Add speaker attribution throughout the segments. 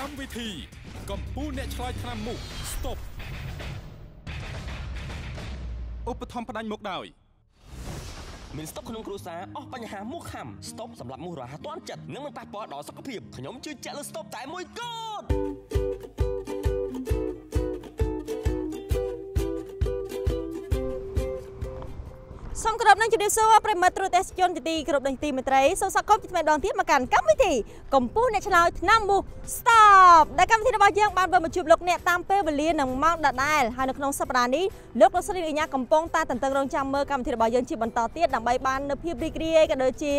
Speaker 1: កម្មវិធី កម្ពុជាអ្នកឆ្លើយឆ្នាំមុខ Stop ឧបត្ថម្ភផ្ដាច់មុខដោយ
Speaker 2: មានស្តុកក្នុងគ្រួសារអស់បញ្ហាមូសខាំស្តុកសម្រាប់មូសរហ័សទាន់ចិត្តនិងមិនប៉ះពាល់ដល់សុខភាពខ្ញុំជឿជាក់លើស្តុកតែមួយគត់
Speaker 3: សូមគោរពនឹងជម្រាបសួរប្រិមត្តទ្រទេសជនជាទីគោរពនឹងទីមេត្រីសូមស្វាគមន៍ជាថ្មីម្ដងទៀតមកកាន់កម្មវិធីកម្ពុជាអ្នកឆ្លើយឆ្នាំមូ Stop ដែលកម្មវិធីរបស់យើងបានវិលមកជួបលោកអ្នកតាមពេលវេលានិងម៉ោងដដែលហើយនៅក្នុងសប្តាហ៍នេះលោកលោកស្រីកញ្ញាកំពុងតែតន្ទឹងរង់ចាំមើលកម្មវិធីរបស់យើងជាបន្តទៀតដើម្បីបាននូវភាពរីករាយក៏ដូចជា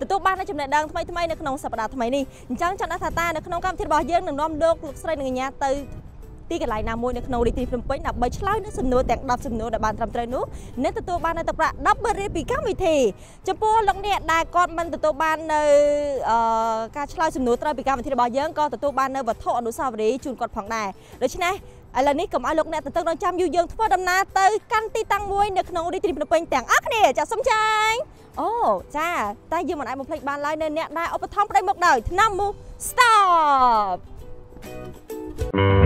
Speaker 3: ទទួលបាននូវចំណេះដឹងថ្មីថ្មីនៅក្នុងសប្តាហ៍ថ្មីនេះអញ្ចឹងចង់ដឹងថាតើនៅក្នុងកម្មវិធីរបស់យើងនឹងនាំលោកលោកស្រីនិងកញ្ញាទៅ ទីកន្លែងណាមួយនៅក្នុងរាជធានីភ្នំពេញដើម្បីឆ្លើយនឹងសំណួរទាំង10សំណួរដែលបានត្រឹមត្រូវនោះនឹងទទួលបាននូវទឹកប្រាក់10រៀលពីកម្មវិធីចំពោះលោកអ្នកដែលគាត់មិនទទួលបាននៅអឺការឆ្លើយសំណួរត្រូវពីកម្មវិធីរបស់យើងក៏ទទួលបាននៅវត្ថុអនុស្សាវរីយ៍ជូនគាត់ផងដែរដូច្នេះឥឡូវនេះកុំឲ្យលោកអ្នកទៅទឹករងចាំយូរយើងធ្វើដំណើរទៅកាន់ទីតាំងមួយនៅក្នុងរាជធានីភ្នំពេញទាំងអស់គ្នាចាសូមចាញ់អូចាតែយើងមិនអាចបំភ្លេចបានឡើយនៅអ្នកដែលឧបត្ថម្ភប្តីមកដោយឆ្នាំមូ stop ដែរ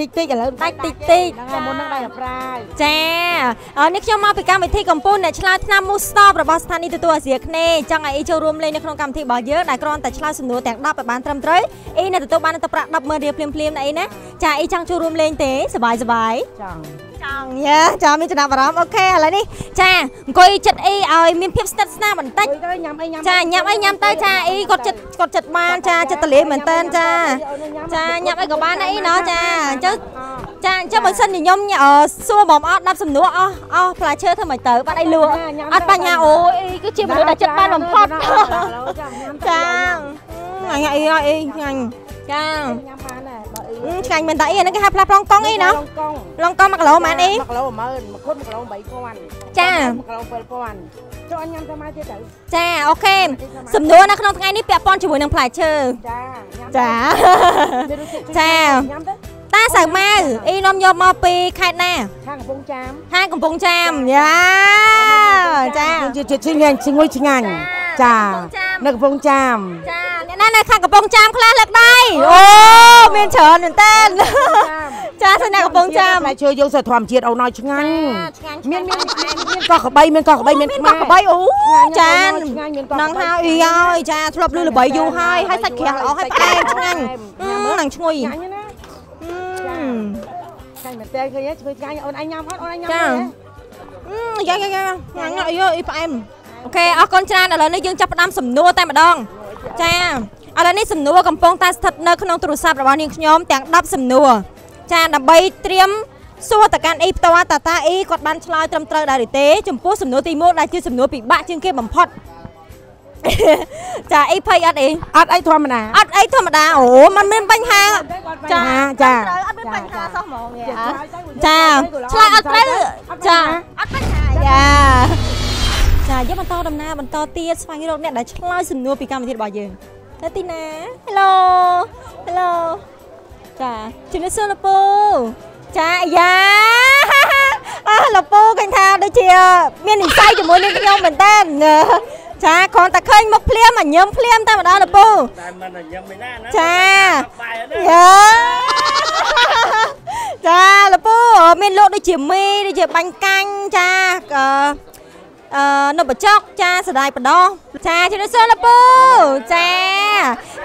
Speaker 3: តិចតិចឥឡូវដាច់តិចតិច
Speaker 4: ហ្នឹងហើយមុនហ្នឹងដៃដល់ប្រាយ
Speaker 3: ចាអរនេះខ្ញុំមកពីកម្មវិធីកម្ពុជាអ្នកឆ្លើយឆ្នាំមូស្តបរបស់ស្ថានីយ៍ទទួលអាស៊ីអាគ្នេយ៍ចង់ឲ្យអ៊ីចូលរួមលេងនៅក្នុងកម្មវិធីរបស់យើងដែលគ្រាន់តែឆ្លើយសំណួរទាំង10ឲ្យបានត្រឹមត្រូវអ៊ីនឹងទទួលបានទឹកប្រាក់100000រៀលភ្លាមៗណាអ៊ីណាចាអ៊ីចង់ចូលរួមលេងទេសប្បាយសប្បាយ
Speaker 4: ចង់
Speaker 3: ចង់យ៉ាចាមានចំណាប់អារម្មណ៍អូខេឥឡូវនេះចាអង្គុយចិត្តអ៊ីឲ្យមានភាពស្និទ្ធស្នាលបន្តិច
Speaker 4: អុយទៅញ៉ាំអីញ៉ាំ
Speaker 3: ចាញ៉ាំអីញ៉ាំទៅចាអ៊ីគាត់ចិត្តគាត់ចិត្តបានចាចិត្តតលាមែនតើចាចាញ៉ាំអីក៏បានដែរអ៊ីណោះចាអញ្ចឹងចាអញ្ចឹងបើសិនជាខ្ញុំអឺសួរបងអត់10សំណួរអស់អស់ផ្លែឈើធ្វើមិនទៅបាត់អីលក់អត់បញ្ហាអូអ៊ីគឺជាមនុស្សដែលចិត្តបានបំផុត
Speaker 4: ចាំញ៉ាំ
Speaker 3: ចាអញអ៊ីអីអ៊ីអញចា
Speaker 4: ញ៉ាំបានដែរបើអ
Speaker 3: អឺ ឆ្ងាញ់មែនតើអីអាហ្នឹងគេហៅផ្លាស់ប្លង់កង់អីណា
Speaker 4: ឡងកង
Speaker 3: ឡង់កង់1គីឡូប៉ុន្មានអី
Speaker 4: 1គីឡូ10000មួយគុណ1គីឡូ3000
Speaker 3: ចា
Speaker 4: 1គីឡូ7000ចូលអញញ៉ាំតែមកទៀតទៅ
Speaker 3: ចាអូខេសំណួរនៅក្នុងថ្ងៃនេះពាក់ព័ន្ធជាមួយនឹងផ្លែឈើ
Speaker 4: ចាញ៉ាំ
Speaker 3: ចា
Speaker 4: មានរសជាតិ
Speaker 3: ចា
Speaker 4: ញ៉ាំទៅ
Speaker 3: តាសៅម៉ៅអ៊ីនាំយកមកពីខេត្តណា
Speaker 4: ខាងកំពង់ចាម
Speaker 3: ហាងកំពង់ចាមយ៉ាចា
Speaker 4: ជាជាតិឆ្ងាញ់ឈ្ងុយឆ្ងាញ់ចានៅកំពង់ចាម
Speaker 3: ចាអ្នកណានៅខាងកំពង់ចាមខ្លះលើកដៃអូមានច្រើនមែនតើចាសិនអ្នកកំពង់ចាម
Speaker 4: ផ្លែឈើយើងសិធម្មជាតិអូនឲ្យឆ្ងាញ់
Speaker 3: ឆ្ងាញ់
Speaker 4: មានមានមានកោះក្បីមានកោះក្បីមាន
Speaker 3: មា
Speaker 4: ខ្នមា
Speaker 3: កោះក្បីអូចា
Speaker 4: ឆ្ងាញ់មានកោះ
Speaker 3: នឹងហើយអីហើយចាធ្លាប់លឺល្បីយូរហើយហើយសាច់ក្រាស់ល្អហើយផ្អែមឆ្ងាញ់នឹងឈ្ងុយ
Speaker 4: ឆ្ងាញ់ណាឆ្ងាញ់មែនតើឃើញទេឆ្ងាញ់អូនអញញ៉ាំអត់អូនអញញ៉ាំ
Speaker 3: ចាយ៉ាយ៉ាយ៉ាញ៉ាំអីអីផ្អែមអូខេអរគុណច្រើនឥឡូវនេះយើងចាប់ផ្ដើមសំណួរតែម្ដងចា ឥឡូវនេះសំណួរកំពុងតែស្ថិតនៅក្នុងទូរស័ព្ទរបស់នាងខ្ញុំទាំង10សំណួរចាដើម្បីត្រៀមសួរទៅកាន់អ៊ីផ្ទាល់តាតាអ៊ីគាត់បានឆ្លើយត្រឹមត្រូវដែរឬទេចំពោះសំណួរទី1ដែលជាសំណួរពិបាកជាងគេបំផុតចាអ៊ីភ័យអត់អី
Speaker 4: អត់អីធម្មតា
Speaker 3: អត់អីធម្មតាអូมันមានបញ្ហាចា
Speaker 4: ចា
Speaker 3: ត្រូវអត់មានបញ្ហាសោះហ្មងនេះចាឆ្លើយអត់ត្រូវចាអត់បញ្ហាយ៉ាចាយើងបន្តដំណើរបន្តទៀតស្វែងរកអ្នកដែលឆ្លើយសំណួរពីកម្មវិធីរបស់យើង ទៅទីណា Hello Hello ចាជំរាបសួរលកពូចាយ៉ាអើលកពូឃើញថាដូចជា មាននិស្ស័យជាមួយនឹងខ្ញុំមែនតើចាគ្រាន់តែឃើញមុខភ្លាមអញញឹមភ្លាមតែម្ដងលកពូ
Speaker 2: តែមិនញ៉ាំមិនណាណា
Speaker 3: ចា
Speaker 2: បាយអត់
Speaker 3: យ៉ាចាលពូមានលោកដូចជាមីដូចជាបាញ់កាញ់ចាអឺ អឺនៅបច្ចុកចាសដាយបដោះចាជំរាបសួរលពូចា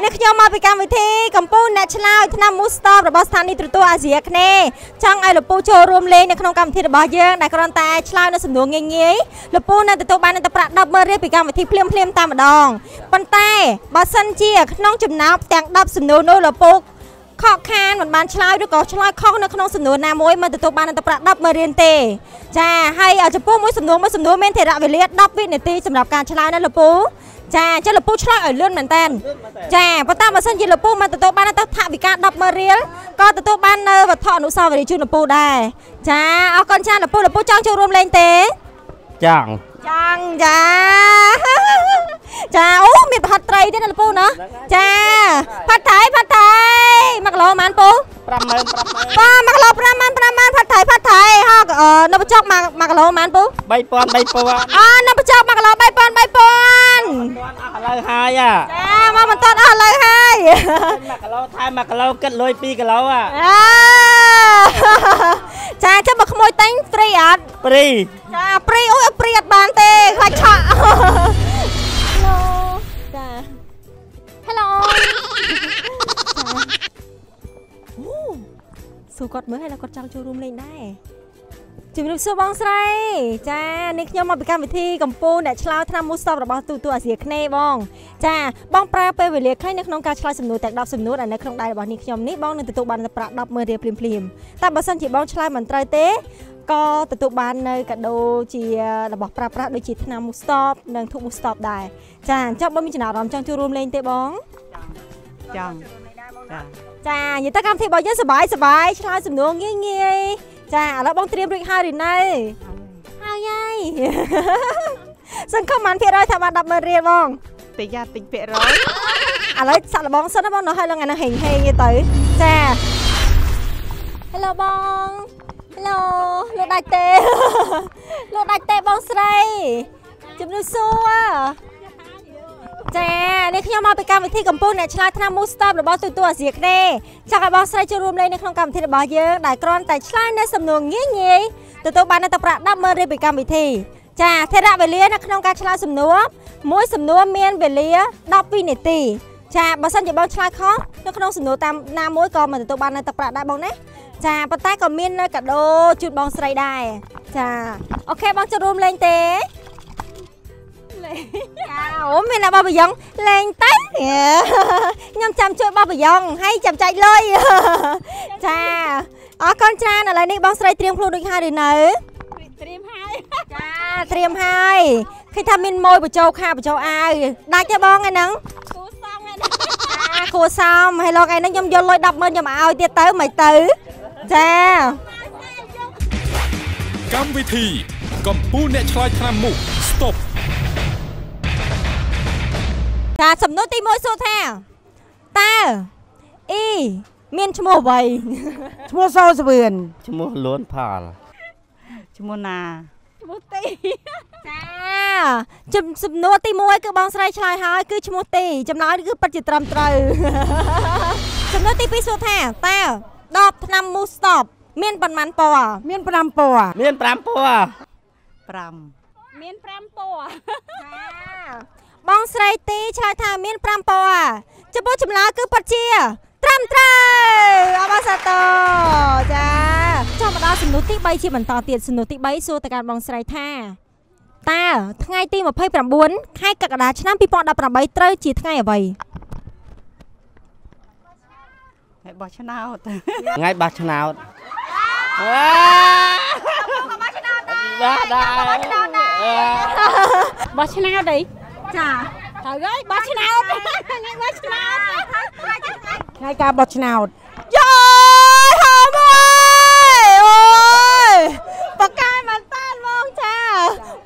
Speaker 3: នេះខ្ញុំមកពីកម្មវិធីកម្ពុជាអ្នកឆ្លើយឆ្នាំ Moostop របស់ស្ថានីយ៍ទូរទស្សន៍អាស៊ីអាគ្នេយ៍ចង់ឲ្យលពូចូលរួមលេងនៅក្នុងកម្មវិធីរបស់យើងដែលគ្រាន់តែឆ្លើយនៅសំណួរងាយងាយលពូនឹងទទួលបាននឹងប្រាក់100000រៀលពីកម្មវិធីភ្លាមភ្លាមៗតែម្ដងប៉ុន្តែបើសិនជាក្នុងចំណោមទាំង10សំណួរនោះលពូ ខកខានមិនបានឆ្លើយឬក៏ឆ្លើយខុសនៅក្នុងសំណួរណាមួយមិនទទួលបានអន្តរប្រាក់10ម៉ឺនរៀលទេចាហើយចំពោះមួយសំណួរមួយសំណួរមានថេរវេលា10វិនាទីសម្រាប់ការឆ្លើយណាលពូចាអញ្ចឹងលពូឆ្លើយឲ្យលឿនមែនតើចាប៉ុន្តែបើសិនជាលពូមិនទទួលបានអន្តរថវិកា10ម៉ឺនរៀលក៏ទទួលបាននៅវត្ថុអនុស្សាវរីយ៍ជូនលពូដែរចាអរគុណច្រើនលពូលពូចង់ចូលរួមលេងទេ
Speaker 2: ចាំង
Speaker 3: ចង់ចាចាអូមានប្រហិតត្រីទៀតណាលពូណាចាផាត់ថៃផាត់ថៃ1គីឡូប៉ុន្មានពូ
Speaker 2: 50000 50000
Speaker 3: បាទ1គីឡូ5ម៉ាន5ម៉ានផាត់ថៃផាត់ថៃហោអឺនៅបញ្ចុក1 1គីឡូប៉ុន្មានពូ
Speaker 2: 3000 3000
Speaker 3: អឺនៅបញ្ចុក1គីឡូ3000 3000
Speaker 2: អត់ឥឡូវហើយអា
Speaker 3: ចាមកមិនតន់អស់លើហើយ
Speaker 2: 1គីឡូថែម1គីឡូគិតលុយ2គីឡូអា
Speaker 3: អើចាចាំបើក្មួយតែងហ្វ្រីអត់
Speaker 2: ព្រី
Speaker 3: ចាព្រីអូយព្រីអត់បានទេខ្លាចឆក់ Hello ចា Hello អូ សួរគាត់មើលហើយគាត់ចង់ចូលរួមលេងដែរជំរាបសួរបងស្រីចានេះខ្ញុំមកពីកម្មវិធីកម្ពុជាអ្នកឆ្លើយឆ្នាំមូស្តបរបស់ទូទូអាស៊ីអាគ្នេយ៍បង ចាបងប្រើពេលវេលាខ្លីនៅក្នុងការឆ្លើយសំណួរទាំង10សំណួរដែលនៅក្នុងដៃរបស់នេះខ្ញុំនេះបងនឹងទទួលបានប្រាក់100000រៀលភ្លាមៗតែបើសិនជាបងឆ្លើយមិនត្រូវទេក៏ទទួលបាននៅកាដូជារបស់ប្រើប្រាស់ដូចជាថ្នាំ Mustop និងធូប Mustop ដែរចាអញ្ចឹងបងមានចំណារអារម្មណ៍ចង់ចូលរួមលេងទេបង
Speaker 4: ចង់ចា
Speaker 3: ចានិយាយទៅកម្មវិធីរបស់យើងសប្បាយសប្បាយឆ្លើយសំណួរងាយងាយចាឥឡូវបងត្រៀមរួចហើយឬនៅហើយហើយសង្ឃឹមបានភាគរយថាបាន100000រៀលបង
Speaker 4: តិចយ៉ាតិចភាគរយ
Speaker 3: ឥឡូវសាក់លបងសិនណាបងនៅហើយឡើងថ្ងៃហ្នឹងហេងហេងទេទៅចា Hello បង Hello លោកដាច់ទេលោកដាច់ទេបងស្រីជំរាបសួរ ចានេះខ្ញុំមកពីកម្មវិធីកម្ពុជាអ្នកឆ្លើយឆ្នាំ Moostop របស់ទូទួលអាស៊ីអាគ្នេយ៍ចង់ឲ្យបងស្រីចូលរួមលេងនៅក្នុងកម្មវិធីរបស់យើងដែលគ្រាន់តែឆ្លើយនៅសំណួរងាយងាយទទួលបាននៅទឹកប្រាក់100000រៀលពីកម្មវិធីចាថេរវេលានៅក្នុងការឆ្លើយសំណួរមួយសំណួរមានវេលា12វិនាទីចាបើសិនជាបងឆ្លើយខុសនៅក្នុងសំណួរតាមណាមួយក៏មិនទទួលបាននៅទឹកប្រាក់ដែរបងណាចាប៉ុន្តែក៏មាននៅកាដូជូនបងស្រីដែរចាអូខេបងចូលរួមលេងទេ លេងចាអូមានតែបបយ៉ងលេងទៅខ្ញុំចាំជួយបបយ៉ងហើយចាំចែកលុយចាអរគុណច្រើនឥឡូវនេះបងស្រីត្រៀមខ្លួនដូចហើយឬនៅ
Speaker 4: ត្រៀមហើយ
Speaker 3: ចាត្រៀមហើយឃើញថាមានម៉ួយបញ្ចូលខាបញ្ចូលអាវដាច់ទេបងឯហ្នឹង
Speaker 4: គូសំហ្នឹង
Speaker 3: ចាចាគួសមហើយលោកឯងនេះខ្ញុំយកលុយ100000ខ្ញុំឲ្យទៀតទៅមិនទៅចា
Speaker 1: កម្មវិធីកំពូលអ្នកឆ្លើយឆ្នាំមុខ Stop
Speaker 3: ចាសំណួរទី1សួរថាតើអ៊ីមានឈ្មោះអ្វី
Speaker 4: ឈ្មោះសោសវឿន
Speaker 2: ឈ្មោះលួនផល
Speaker 4: ឈ្មោះណា
Speaker 3: ឈ្មោះទីចាជំសំណួរទី1គឺបងស្រីឆ្លើយហើយគឺឈ្មោះទីចម្លើយគឺពិតជាត្រឹមត្រូវសំណួរទី2សួរថាតើដបថ្នាំមូសស្តបមានប៉ុន្មានពណ៌
Speaker 4: មាន5ពណ៌
Speaker 2: មាន5ពណ៌
Speaker 4: 5
Speaker 3: មាន5ពណ៌ចា បងស្រីទីឆ្លើយថាមាន5ពណ៌ចំពោះចម្លើយគឺពិតជាត្រឹមត្រូវអបអរសាទរចាចាំមកដល់សំណួរទី3ជាបន្តទៀតសំណួរទី3សួរទៅកាន់បងស្រីថាតើថ្ងៃទី29ខែកក្កដាឆ្នាំ2018ត្រូវជាថ្ងៃអ្វី
Speaker 4: ហើយបោះឆ្នោត
Speaker 2: ថ្ងៃបោះឆ្នោតអើបាទដែរ
Speaker 3: បោះឆ្នោតអី ចាត្រូវហើយបោះឆ្នោតថ្ងៃបោះឆ្នោត
Speaker 4: ថ្ងៃការបោះឆ្នោត
Speaker 3: យោហមអើយអូយបកកាយមែនតានហ្មងចា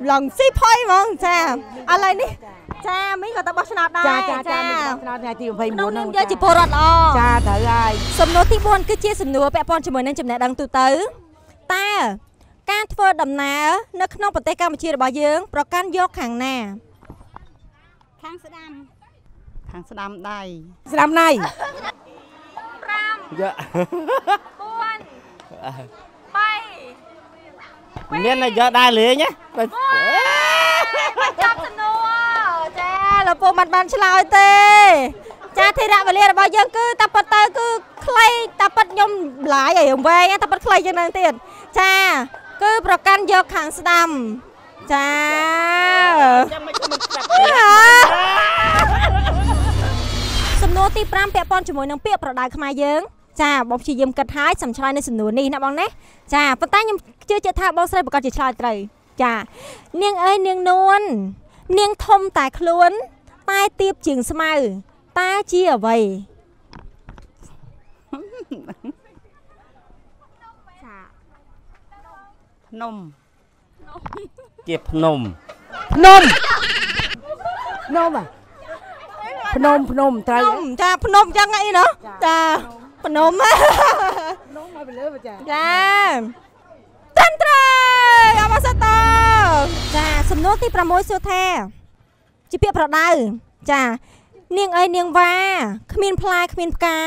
Speaker 3: ឡងស៊ីផុយហ្មងចាឥឡូវនេះចាមីងក៏ទៅបោះឆ្នោតដែរ
Speaker 4: ចាចាចាមានបោះឆ្នោតថ្ងៃទី29
Speaker 3: ក្នុង
Speaker 4: ហ្នឹង
Speaker 3: នាមយកជាពលរដ្ឋល្អ
Speaker 4: ចាត្រូវហើយ
Speaker 3: សំណួរទី4គឺជាសំណួរពាក់ព័ន្ធជាមួយនឹងចំណេះដឹងទូទៅតើការធ្វើដំណើរនៅក្នុងប្រទេសកម្ពុជារបស់យើង ប្រកាន់យកខាងណា ខាងស្ដាំ
Speaker 4: ខាងស្ដាំដៃស្ដាំណៃ
Speaker 2: យ៉ា
Speaker 3: 3
Speaker 2: មានតែយកដែរលេងណា
Speaker 3: ចាប់សំណួរចាលោកពូមិនបានឆ្លើយទេ ចាធិរៈវេលារបស់យើងគឺតាប៉ិតទៅគឺខ្លីតាប៉ិតខ្ញុំម្លាយឲ្យវែងតាប៉ិតខ្លីជាងនឹងទៀតចាគឺប្រកាន់យកខាងស្ដាំចា សំណួរទី5ពាក់ព័ន្ធជាមួយនឹងពាក្យប្រដៅខ្មែរយើងចាបងព្យាយាមគិតហើយសំឆ្លើយនៅសំណួរនេះណាបងណាចាប៉ុន្តែខ្ញុំជឿជាក់ថាបងស្រីប្រកាសជាឆ្លើយត្រូវចានាងអើយនាងនួននាងធំតែខ្លួន តែទៀបជាងស្មៅតើជាអ្វីចា
Speaker 4: ភ្នំ
Speaker 2: ជាភ្នំ
Speaker 4: ភ្នំ ភ្នំอ่ะភ្នំភ្នំត្រូវ
Speaker 3: ភ្នំចាភ្នំចឹងអីណោះចាភ្នំ
Speaker 4: ភ្នំមកពីលើចា
Speaker 3: ចាត្រឹមត្រូវអបអរសាទរចាសំណួរទី6សួរថាជាពាក្យប្រដៅចានាងអីនាងវ៉ាគ្មានផ្លែគ្មានផ្កា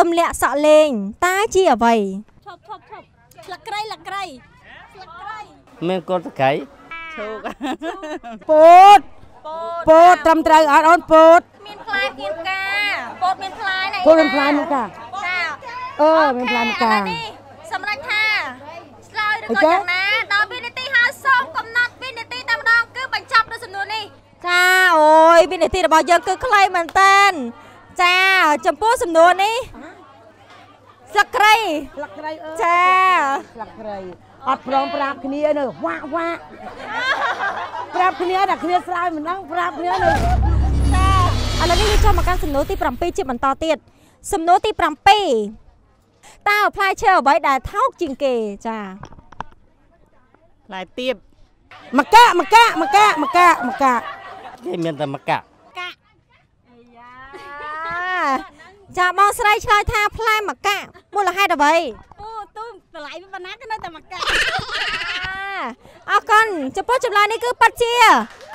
Speaker 3: ទម្លាក់សក់លេងតើជាអ្វីឈប់ឈប់ឈប់ស្លឹកក្រៃស្លឹកក្រៃស្លឹកក្រៃ
Speaker 2: មានកូនតកៃ
Speaker 4: ឈោកពោតពោតត្រឹមត្រូវអត់អូនពោត
Speaker 3: មានផ្លែមានផ្កាពោតមានផ្លែណា
Speaker 4: ពោតមានផ្លែមកកា
Speaker 3: ចា
Speaker 4: អឺមានផ្លែមកកា
Speaker 3: ឥឡូវនេះសម្រាប់ថាឆ្លើយឬ
Speaker 4: អី
Speaker 3: ក៏
Speaker 4: ចា
Speaker 3: យ៉ាងណាដល់វិនាទីហើយសូមកំណត់វិនាទីតែម្ដងគឺបញ្ចប់នៅសំណួរនេះចាអូយវិនាទីរបស់យើងគឺខ្លីមែនតើចាចំពោះសំណួរនេះស្លឹកក្រៃ
Speaker 4: ស្លឹកក្រៃអើ
Speaker 3: ចា
Speaker 4: ស្លឹកក្រៃ អត់ព្រមប្រាប់គ្នានៅវាក់វាក់ប្រាប់គ្នាតែគ្នាស្រាយមិនដឹងប្រាប់គ្នានៅ
Speaker 3: ចាឥឡូវនេះយើងចូលមកកាន់សំណួរទី7ជាបន្តទៀតសំណួរទី7តើផ្លែឈើអ្វីដែលថោកជាងគេចា
Speaker 4: ផ្លែទៀបមកកាក់មកកាក់មកកាក់មកកាក់មកកាក់
Speaker 2: គេមានតែមកកាក់
Speaker 3: កាក់អាយ៉ា ចាបងស្រីឆ្លើយថាផ្លែម្កាក់មូលហេតុអ្វីអូទូតម្លៃវាប៉ុណ្ណាក៏នៅតែម្កាក់អរគុណចំពោះចម្លើយនេះគឺប៉ាត់ជា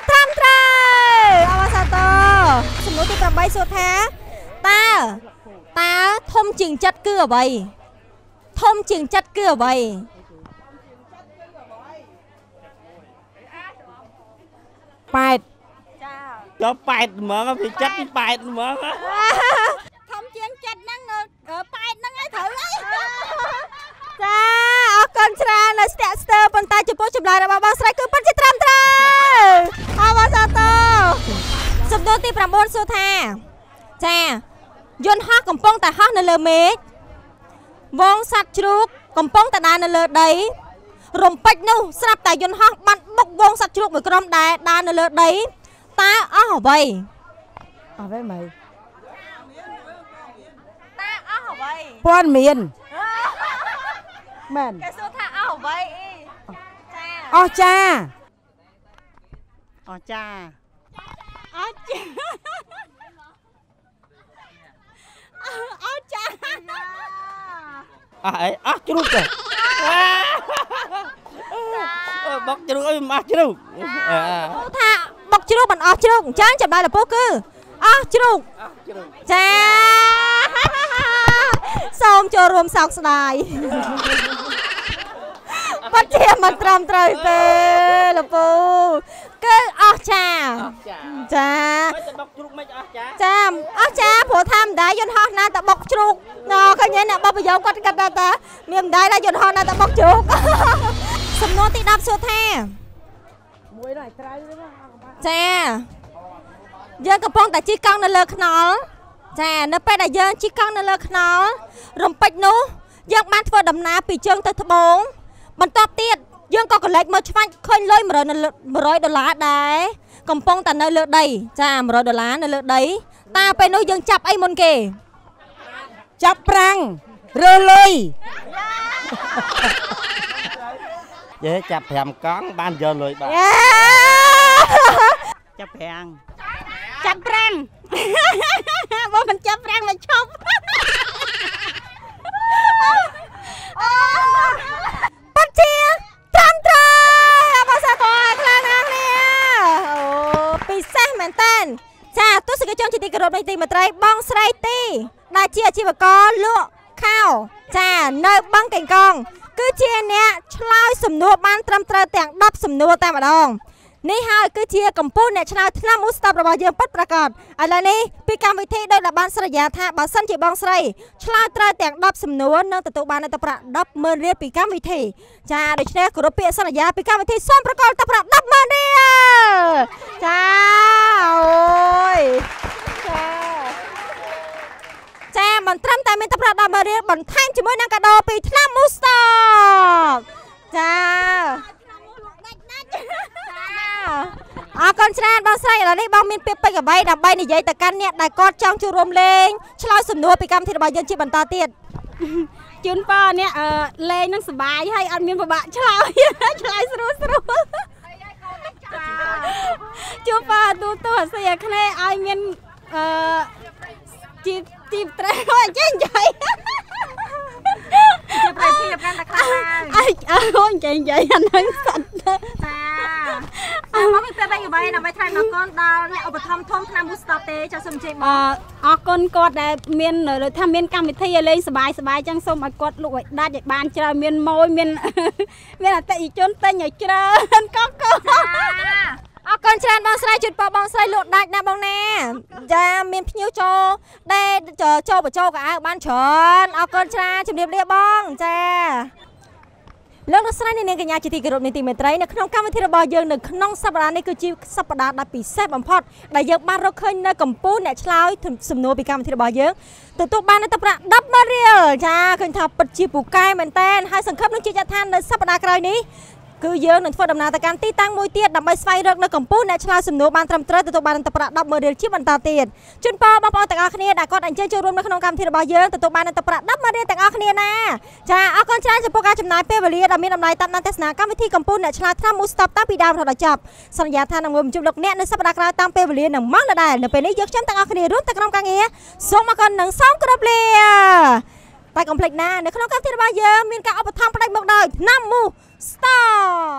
Speaker 3: ត្រឹមត្រូវអបអរសាទរសំណួរទី8សួរថាតើតើធំជាងចិត្តគឺអ្វីធំជាងចិត្តគឺអ្វី
Speaker 4: ប៉ែត
Speaker 3: ចា
Speaker 2: ចូលប៉ែតហ្មងពីចិត្តពីប៉ែតហ្មង
Speaker 3: ធំជាងចិត្តហ្នឹងប៉ែតហ្នឹងហើយត្រូវហើយ ចាអរគុណច្រើននៅស្ទាក់ស្ទើរប៉ុន្តែចំពោះចម្លើយរបស់បងស្រីគឺពិតជាត្រឹមត្រូវអបអរសាទរសំណួរទី9សួរថាចាយន្តហោះកំពុងតែហោះនៅលើមេឃវងសត្វជ្រូកកំពុងតែដើរនៅលើដី រំពេចនោះស្រាប់តែយន្តហោះបាត់បុកវងសត្វជ្រូកមួយក្រុមដែលដើរនៅលើដីតើអស់អ្វី
Speaker 4: អស់ហើយមើល
Speaker 3: តាអស់អ្វី
Speaker 4: ព័ត៌មាន មែន
Speaker 3: គេសួរថាអស់អ្វីអីចា
Speaker 4: អស់ចា
Speaker 5: អស់ចា
Speaker 3: អស់ចាអស់ចា
Speaker 5: អស់អីអស់ជ្រូកទៅអើបុកជ្រូកអីមិនអស់ជ្រូកអើ
Speaker 3: គូថាបុកជ្រូកមិនអស់ជ្រូកអញ្ចឹងចម្លើយលពោះគឺអស់ជ្រូក
Speaker 5: អស់ជ្រូក
Speaker 3: ចា សូមចូលរួមសោកស្ដាយបាត់ជាមិនត្រឹមត្រូវទេលពូគឺអស់ចា
Speaker 5: ចា
Speaker 3: ចា
Speaker 5: មិនទៅបុកជ្រូកមិនអស់ចា
Speaker 3: ចាអស់ចាព្រោះថាម្ដាយយន្តហោះណាតបុកជ្រូកណ៎ឃើញទេអ្នកបបប្រយោគគាត់គិតថាតាមានម្ដាយណាយន្តហោះណាតបុកជ្រូកសំណួរទី10សួរថា
Speaker 4: មួយនោះឲ្យត្រៅទេណាអស់កំបា
Speaker 3: ចាយើងកំពុងតែជិះកង់នៅលើខ្នល់ ចានៅពេលដែលយើងជិះកង់នៅលើខ្នល់រំពេចនោះយើងបានធ្វើដំណើរពីជើងទៅត្បូងបន្ទាប់ទៀតយើងក៏កលែកមើលឆ្វាច់ឃើញលុយ100នៅលើ100ដុល្លារដែរកំពុងតែនៅលើដី ចា100ដុល្លារនៅលើដីតើពេលនោះយើងចាប់អីមុនគេ
Speaker 4: ចាប់ប្រាំងរើលុយ
Speaker 5: យេចាប់5កង់បានយកលុយបាទ
Speaker 3: យ៉ា
Speaker 5: ចាប់ប្រាំង
Speaker 3: ចាប់ប្រាំង បើមិនចាប់ប្រាំងមកឈប់បាត់ជាត្រឹមត្រូវអបសាកអខ្លាំងណាស់នេះអូពិសេសមែនតើចាទស្សនិកជនជាទីគោរពនៃទីមេត្រីបងស្រីទី ដែលជាអាជីវករលក់ខោចានៅបឹងកេងកងគឺជាអ្នកឆ្លើយសំណួរបានត្រឹមត្រូវទាំង10សំណួរតែម្ដង នេះហើយគឺជាកម្ពុជាអ្នកឆ្លើយឆ្នាំមូស្តាប់របស់យើងពិតប្រាកដឥឡូវនេះពីកម្មវិធីដោយដែលបានសន្យាថាបើសិនជាបងស្រីឆ្លើយត្រូវទាំង10សំណួរនឹងទទួលបានទឹកប្រាក់100000រៀលពីកម្មវិធីចាដូច្នេះគោរពពាក្យសន្យាពីកម្មវិធីសូមប្រកល់ទឹកប្រាក់100000រៀលចាអូយចាចាមិនត្រឹមតែមានទឹកប្រាក់100000រៀលបន្ថែមជាមួយនឹងកាដូពីឆ្នាំមូស្តាប់ចាអ រគុណច្រើនបងស្រីឥឡូវនេះបងមានពាក្យពេចន៍អ្វីដើម្បីនិយាយទៅកាន់អ្នកដែលគាត់ចង់ចូលរួមលេងឆ្លើយសំណួរពីកម្មវិធីរបស់យើងជាបន្តទៀត
Speaker 6: ជូនប៉អ្នកអឺលេងនឹងសុបាយហើយអត់មានពិបាកឆ្លើយឆ្លើយស្រួលស្រួលជូនប៉ទូទូអាស៊ីអាគ្នេយ៍ឲ្យមានអឺជីបជីបត្រេអញ្ចឹងចៃ
Speaker 3: ជាប្រតិភាពកាន់តែខ្លាំងឡើង
Speaker 6: អើអូនចេញចៃអានឹងសិនទៅ
Speaker 3: ចាអរមកពីពេលបែកអ្វីដើម្បីថ្លែងអរគុណដល់អ្នកឧបត្ថម្ភធំឆ្នាំ Boost Stop ទេចាសសូមជ័យប
Speaker 6: អ
Speaker 3: ង
Speaker 6: អរគុណគាត់ដែលមានលើថាមានកម្មវិធីឲ្យលេងសបាយសបាយអញ្ចឹងសូមឲ្យគាត់លក់ឲ្យដាច់ឲ្យបានច្រើនមានម៉ួយមានមានអតិថិជនទិញឲ្យច្រើនកកក
Speaker 3: អរគុណច្រើនបងស្រីជួយប៉បងស្រីលក់ដាច់ណាបងណាចាមានភ្ញៀវចូលដែលចូលបញ្ចូលកៅអៅបានច្រើនអរគុណច្រើនជំរាបលាបងចាលោកលោកស្រីអ្នកនាងកញ្ញាជាទីគោរពនៃទីមេត្រីនៅក្នុងកម្មវិធីរបស់យើងនៅក្នុងសប្តាហ៍នេះគឺជាសប្តាហ៍ដ៏ពិសេសបំផុតដែលយើងបានរកឃើញនៅកម្ពុជាអ្នកឆ្លើយសំណួរពីកម្មវិធីរបស់យើងទទួលបាននៅទឹកប្រាក់10ម៉ឺនរៀលចាឃើញថាពិតជាពូកែមែនតែនហើយសង្ឃឹមនឹងជាចាត់ឋាននៅសប្តាហ៍ក្រោយនេះ គឺយើងនឹងធ្វើដំណើរទៅកាន់ទីតាំងមួយទៀតដើម្បីស្វែងរកនៅកម្ពុជាអ្នកឆ្លើយសំណួរបានត្រឹមត្រូវទទួលបានទឹកប្រាក់10ម៉ឺនរៀលជាបន្តទៀតជូនពរបងប្អូនទាំងអស់គ្នាដែលគាត់អញ្ជើញចូលរួមនៅក្នុងកម្មវិធីរបស់យើងទទួលបានទឹកប្រាក់10ម៉ឺនរៀលទាំងអស់គ្នាណាចាអរគុណច្រើនចំពោះការចំណាយពេលវេលាដ៏មានតម្លៃតាមដានទស្សនាកម្មវិធីកម្ពុជាអ្នកឆ្លើយឆ្នាំ Move Stop តាំងពីដើមរហូតដល់ចប់សន្យាថានឹងមកជួបលោកអ្នកនៅសប្តាហ៍ក្រោយតាមពេលវេលានឹងម៉ោងដដែលនៅពេលនេះយើងខ្ញុំទាំងអស់គ្នារួមទាំងក្រុមការងារសូមអរគុណនិងសូមគោរពលាតែកុំភ្លេចណានៅក្នុងកម្មវិធីរបស់យើងមានការឧបត្ថម្ភផ្ដាច់មុខដោយឆ្នាំ Move Stop